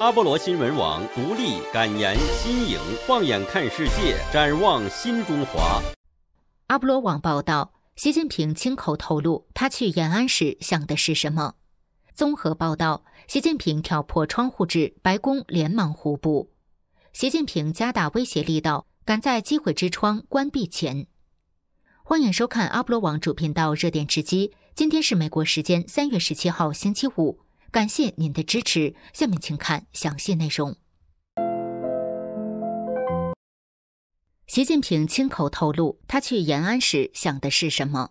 阿波罗新闻网独立、敢言、新颖，放眼看世界，展望新中华。阿波罗网报道，习近平亲口透露，他去延安时想的是什么？综合报道，习近平挑破窗户纸，白宫连忙互补。习近平加大威胁力道，赶在机会之窗关闭前。欢迎收看阿波罗网主频道热点直击。今天是美国时间三月十七号星期五。感谢您的支持，下面请看详细内容。习近平亲口透露，他去延安时想的是什么？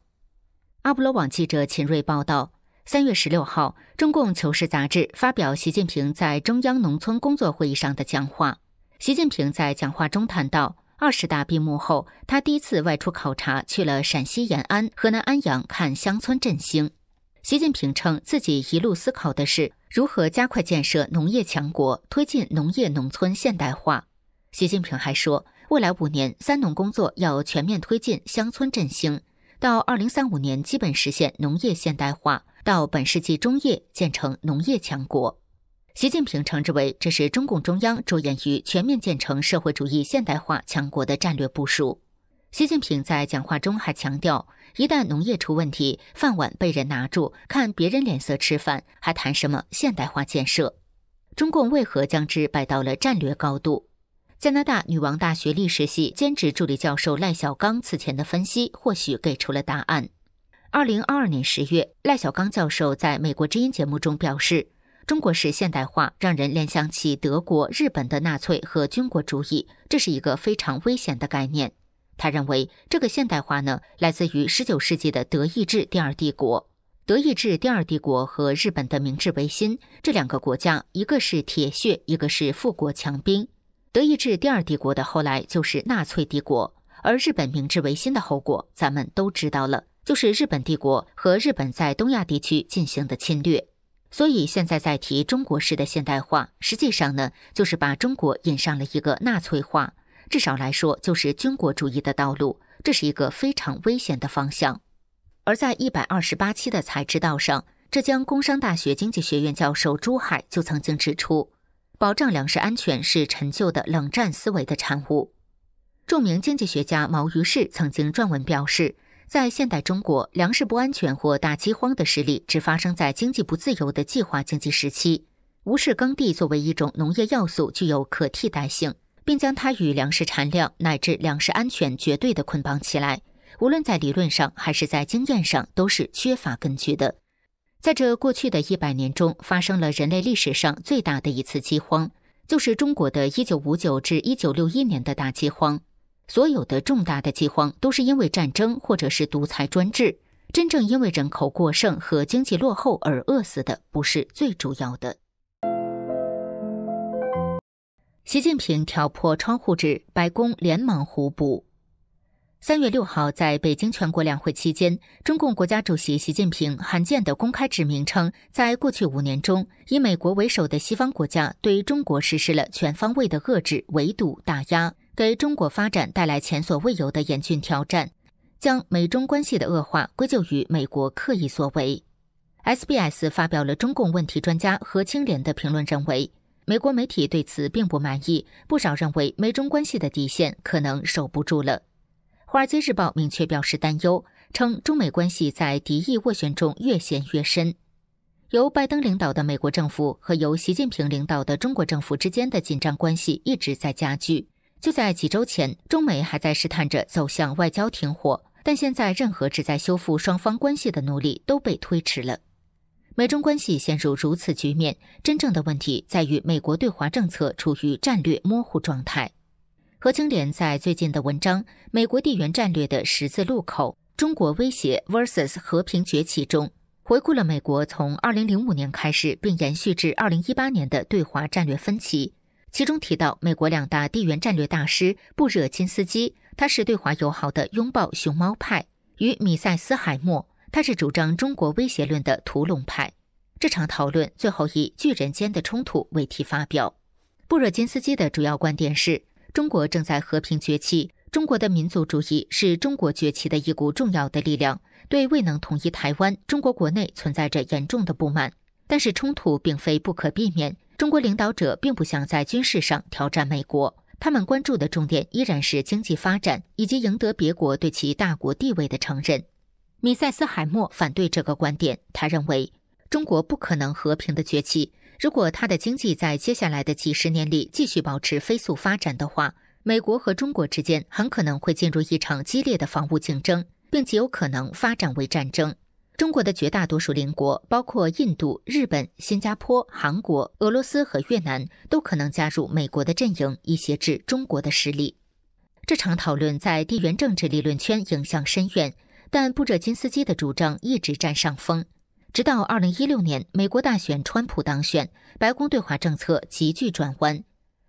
阿波罗网记者秦瑞报道，三月十六号，中共求是杂志发表习近平在中央农村工作会议上的讲话。习近平在讲话中谈到，二十大闭幕后，他第一次外出考察，去了陕西延安、河南安阳看乡村振兴。习近平称自己一路思考的是如何加快建设农业强国，推进农业农村现代化。习近平还说，未来五年“三农”工作要全面推进乡村振兴，到二零三五年基本实现农业现代化，到本世纪中叶建成农业强国。习近平称之为这是中共中央着眼于全面建成社会主义现代化强国的战略部署。习近平在讲话中还强调，一旦农业出问题，饭碗被人拿住，看别人脸色吃饭，还谈什么现代化建设？中共为何将之摆到了战略高度？加拿大女王大学历史系兼职助理教授赖小刚此前的分析，或许给出了答案。二零二二年十月，赖小刚教授在美国之音节目中表示，中国式现代化让人联想起德国、日本的纳粹和军国主义，这是一个非常危险的概念。他认为，这个现代化呢，来自于十九世纪的德意志第二帝国。德意志第二帝国和日本的明治维新这两个国家，一个是铁血，一个是富国强兵。德意志第二帝国的后来就是纳粹帝国，而日本明治维新的后果，咱们都知道了，就是日本帝国和日本在东亚地区进行的侵略。所以现在在提中国式的现代化，实际上呢，就是把中国引上了一个纳粹化。至少来说，就是军国主义的道路，这是一个非常危险的方向。而在一百二十八期的才知道上，浙江工商大学经济学院教授朱海就曾经指出，保障粮食安全是陈旧的冷战思维的产物。著名经济学家毛于轼曾经撰文表示，在现代中国，粮食不安全或大饥荒的实例只发生在经济不自由的计划经济时期，无视耕地作为一种农业要素具有可替代性。并将它与粮食产量乃至粮食安全绝对的捆绑起来，无论在理论上还是在经验上都是缺乏根据的。在这过去的一百年中，发生了人类历史上最大的一次饥荒，就是中国的一九五九至一九六一年的大饥荒。所有的重大的饥荒都是因为战争或者是独裁专制，真正因为人口过剩和经济落后而饿死的不是最主要的。习近平挑破窗户纸，白宫连忙互补。三月六号，在北京全国两会期间，中共国家主席习近平罕见的公开指明称，在过去五年中，以美国为首的西方国家对中国实施了全方位的遏制、围堵、打压，给中国发展带来前所未有的严峻挑战，将美中关系的恶化归咎于美国刻意所为。SBS 发表了中共问题专家何清廉的评论，认为。美国媒体对此并不满意，不少认为美中关系的底线可能守不住了。《华尔街日报》明确表示担忧，称中美关系在敌意斡旋中越陷越深。由拜登领导的美国政府和由习近平领导的中国政府之间的紧张关系一直在加剧。就在几周前，中美还在试探着走向外交停火，但现在任何旨在修复双方关系的努力都被推迟了。美中关系陷入如此局面，真正的问题在于美国对华政策处于战略模糊状态。何清廉在最近的文章《美国地缘战略的十字路口：中国威胁 vs 和平崛起》中，回顾了美国从2005年开始并延续至2018年的对华战略分歧。其中提到，美国两大地缘战略大师布热津斯基，他是对华友好的拥抱熊猫派；与米塞斯海默。他是主张中国威胁论的屠龙派。这场讨论最后以“巨人间的冲突”为题发表。布热津斯基的主要观点是：中国正在和平崛起，中国的民族主义是中国崛起的一股重要的力量。对未能统一台湾，中国国内存在着严重的不满。但是冲突并非不可避免，中国领导者并不想在军事上挑战美国，他们关注的重点依然是经济发展以及赢得别国对其大国地位的承认。米塞斯海默反对这个观点，他认为中国不可能和平的崛起。如果它的经济在接下来的几十年里继续保持飞速发展的话，美国和中国之间很可能会进入一场激烈的防务竞争，并极有可能发展为战争。中国的绝大多数邻国，包括印度、日本、新加坡、韩国、俄罗斯和越南，都可能加入美国的阵营，以挟制中国的实力。这场讨论在地缘政治理论圈影响深远，但布热津斯基的主张一直占上风。直到二零一六年，美国大选，川普当选，白宫对华政策急剧转弯。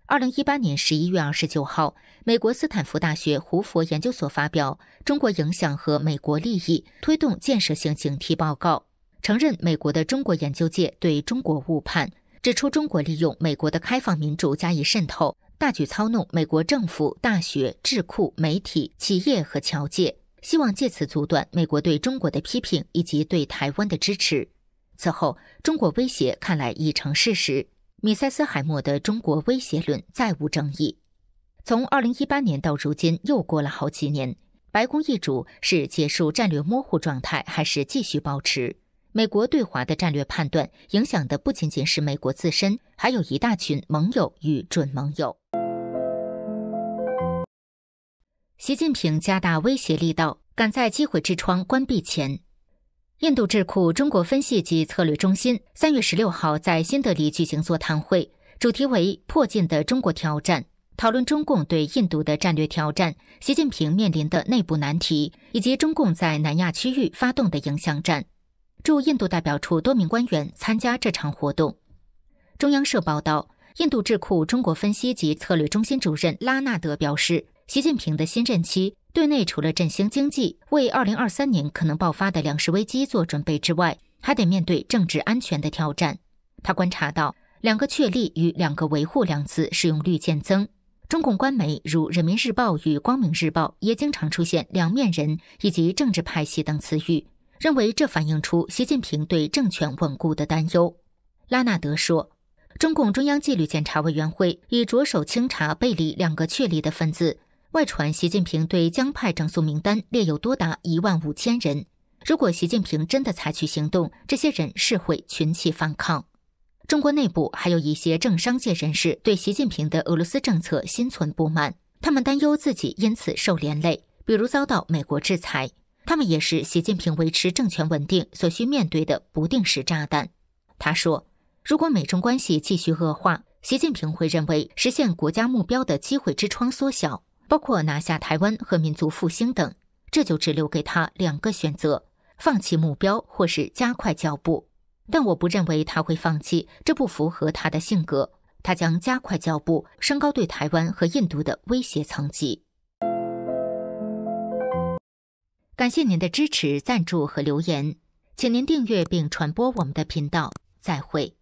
二零一八年十一月二十九号，美国斯坦福大学胡佛研究所发表《中国影响和美国利益：推动建设性警惕报告》，承认美国的中国研究界对中国误判，指出中国利用美国的开放民主加以渗透，大举操弄美国政府、大学、智库、媒体、企业和侨界。希望借此阻断美国对中国的批评以及对台湾的支持。此后，中国威胁看来已成事实。米塞斯海默的中国威胁论再无争议。从二零一八年到如今，又过了好几年。白宫易主是结束战略模糊状态，还是继续保持？美国对华的战略判断，影响的不仅仅是美国自身，还有一大群盟友与准盟友。习近平加大威胁力道，赶在机会之窗关闭前。印度智库中国分析及策略中心三月十六号在新德里举行座谈会，主题为“迫近的中国挑战”，讨论中共对印度的战略挑战、习近平面临的内部难题，以及中共在南亚区域发动的影响战。驻印度代表处多名官员参加这场活动。中央社报道，印度智库中国分析及策略中心主任拉纳德表示。习近平的新任期对内除了振兴经济、为二零二三年可能爆发的粮食危机做准备之外，还得面对政治安全的挑战。他观察到，两个确立与两个维护两字使用率渐增。中共官媒如人民日报与光明日报也经常出现“两面人”以及政治派系等词语，认为这反映出习近平对政权稳固的担忧。拉纳德说，中共中央纪律检查委员会已着手清查背离两个确立的分子。外传习近平对江派整肃名单列有多达一万五千人。如果习近平真的采取行动，这些人是会群起反抗。中国内部还有一些政商界人士对习近平的俄罗斯政策心存不满，他们担忧自己因此受连累，比如遭到美国制裁。他们也是习近平维持政权稳定所需面对的不定时炸弹。他说，如果美中关系继续恶化，习近平会认为实现国家目标的机会之窗缩小。包括拿下台湾和民族复兴等，这就只留给他两个选择：放弃目标，或是加快脚步。但我不认为他会放弃，这不符合他的性格。他将加快脚步，升高对台湾和印度的威胁层级。感谢您的支持、赞助和留言，请您订阅并传播我们的频道。再会。